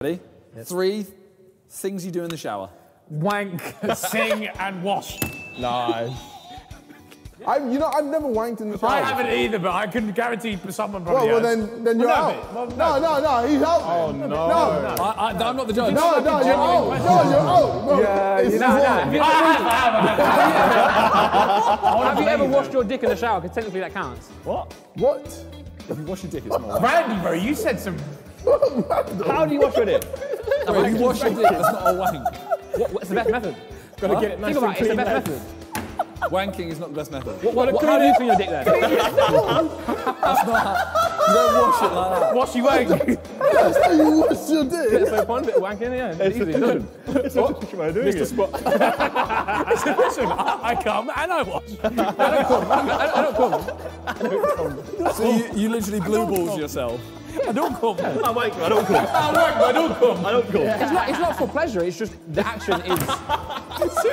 Ready? Three things you do in the shower. Wank, sing, and wash. Nice. I, you know, I've never wanked in the shower. I haven't either, but I can guarantee someone probably Well, well, has. then, then you're Well, no, out. well, no, no, no, he's out. Oh no. No, I, I, I'm not the judge. no, no, you're out. No, you're out. No, Yeah, it's you know, wrong. no. I have, I have, I have. Have you ever washed your dick in the shower? Because technically that counts. What? What? If you wash your dick, it's not. Randy, bro, you said some. How do you wash your dick? Bro, if you wash your dick, that's not a wank. What, what's the best method? Gotta get it nice Think about it, it's the best method. Wanking is not the best method. What, what, how do you clean your dick then? That's not. You don't wash it like that. Wash you wank. That's how you wash your dick. so fun, bit of wanking, yeah. It's easy. Done. Mr. Spot. Listen, I, I come and I wash. I don't come. So you, you literally blue balls yourself. I don't come. I you, I don't come. I wank, but I won't. I don't come. I won't. I don't come. It's not, it's not for pleasure, it's just the action is.